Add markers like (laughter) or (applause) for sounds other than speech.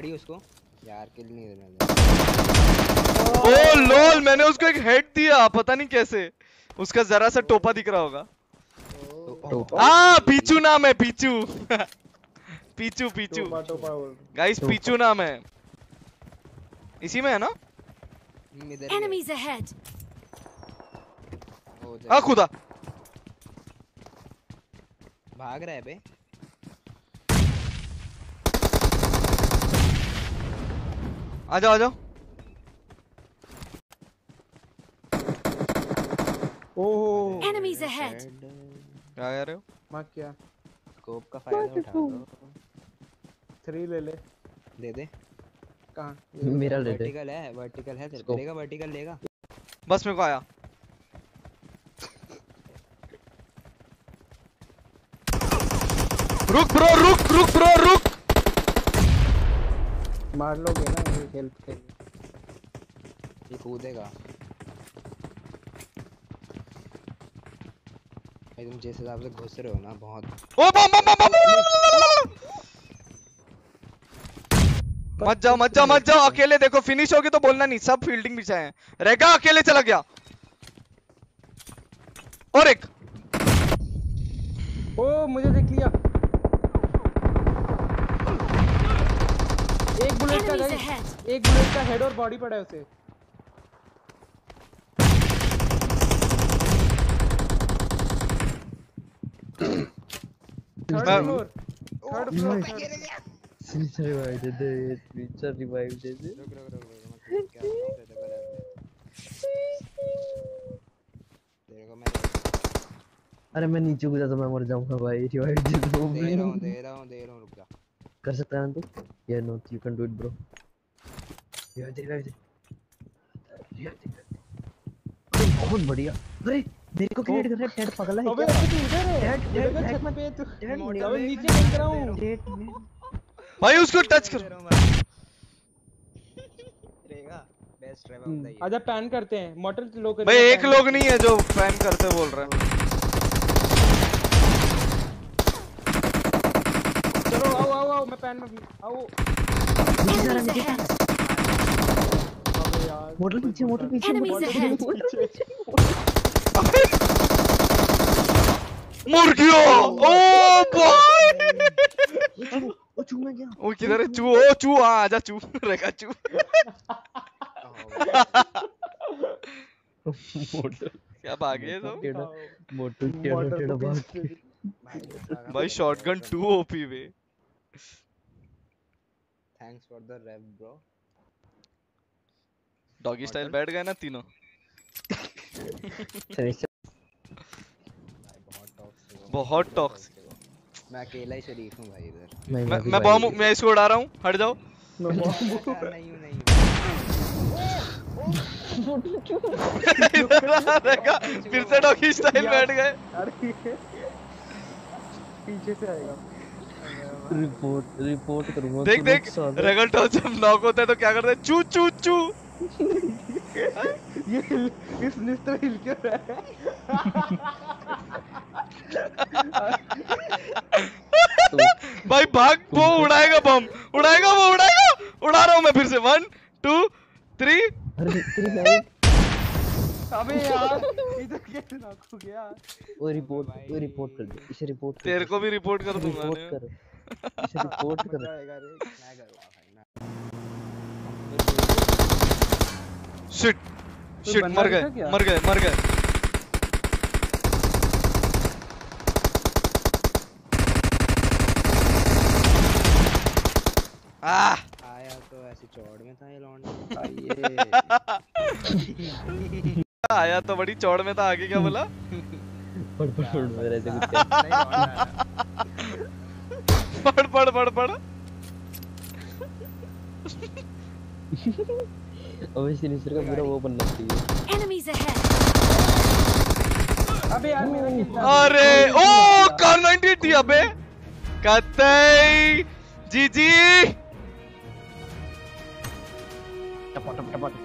पड़ी उसको। यार किल नहीं देना ओ लोल मैंने उसको एक हेड दिया पता नहीं कैसे। उसका जरा सा टोपा दिख रहा होगा। हाँ पीचू नाम है Pichu. (laughs) Pichu Picchu. Guys Picchu नाम है। इसी में है ना? हम्म, इधर ही है। Enemies ahead! ओ, जा- हाँ खुदा। भाग रहा है बे। आ जाओ आ जाओ ओहो। Enemies ahead! क्या कह रहे हो? मार क्या? स्कोप का फ़ायदा उठा लो थ्री ले ले। दे दे। कहाँ? मेरा ले दे। वर्टिकल है वर्टिकल है तेरे लेगा वर्टिकल लेगा। बस मेरे को आया। (laughs) रुक ब्रो रुक रुक ब्रो रुक। मार लोगे ना ये हेल्प के लिए। ये कूदेगा। भाई तुम जिस हिसाब से घुस रहे हो ना बहुत ओ बम बम बम बम मत जाओ मत जाओ मत जाओ अकेले देखो फिनिश होगी तो बोलना नहीं सब फील्डिंग बिछाए हैं। रहेगा अकेले चला गया। और एक। ओ मुझे देख लिया। एक बुलेट का गाइस एक बुलेट का हेड और बॉडी पड़ा है उसे third floor third floor revive दे दे फ्यूचर रिवाइव दे दे रुक रुक रुक रुक मैं कूद के आता हूँ, तेरे को मैं अरे मैं नीचे कूदा तो मैं मर जाऊँगा भाई रिवाइव दे दो दे रहा हूँ दे रहा हूँ दे रहा हूँ रुक कर सकता है तू या no you can do it bro revive they revive बहुत बढ़िया। अरे मेरे को क्रिएट कर रहा है डेड पागल है अबे तू इधर है। मेरे dead, छत पे तू। मोटर अबे नीचे देख रहा हूँ। में भाई उसको टच कर। हूँ। रहेगा बेस्ट आजा पैन करते हैं। मोटर लो कर भाई एक लोग नहीं है जो पैन करते बोल रहे हैं चलो आओ आओ आओ मैं पैन में आओ नीचे जा रहा है Enemies नीचे ahead! अबे यार मोटर पीछे मोटर पीछे Enemies मोटर ahead! मोटर पीछे। मर गया। ओ बॉय ओ चू मैं गया। वो किधर है? चू ओ चू। आ आजा चू। रहेगा चू। मोटर क्या भागे तो टेढ़ा मोटर टेढ़ा टेढ़ा भाग के भाई shotgun 2 OP way. Thanks for the rev bro doggy style बैठ गए ना तीनों। (laughs) बहुत टॉक्सिक टॉक्सिक मैं अकेला ही शरीफ हूँ भाई इधर। मैं मैं मैं बॉम्ब मैं इसको उड़ा रहा हूँ। हट जाओ। मैं मौत- नहीं हूँ। नहीं हूँ (laughs) (laughs) फिर से डॉगी स्टाइल बैठ गए। अरे पीछे से आएगा। रिपोर्ट रिपोर्ट करूँगा देख देख लोग साले। टॉस जब नॉक होता है तो क्या करते हैं? चू चू चू। (laughs) ये हिल- इस निस्तर हिल क्यों रहा है? भाई भाग वो उड़ाएगा बम उड़ाएगा वो उड़ाएगा। उड़ा रहा हूँ मैं फिर से। वन टू थ्री अरे तेरी लाइफ अबे यार इधर कैसे नॉक हो गया? वो रिपोर्ट वो रिपोर्ट कर दे इसे रिपोर्ट कर तेरे को भी रिपोर्ट कर दूँगा रिपोर्ट कर इसे रिपोर्ट कर। मज़ा आएगा रे मैं करूँगा शिट शिट मर गए मर गए मर गए। आह! आया तो ऐसी चौड़ में था ये लौंडा (laughs) आइए। आया तो बड़ी चौड़ में था आगे क्या बोला? पढ़ पढ़ पढ़। मेरे ऐसे कुछ (laughs) पढ़ पढ़ पढ़ पढ़। अबे सिनिस्टर का पूरा वो बनना चाहिए। Enemies ahead! अबे यार मेरा किल अरे ओ कार 98 थी अबे। कतई जी जी टपा टप टपा टप।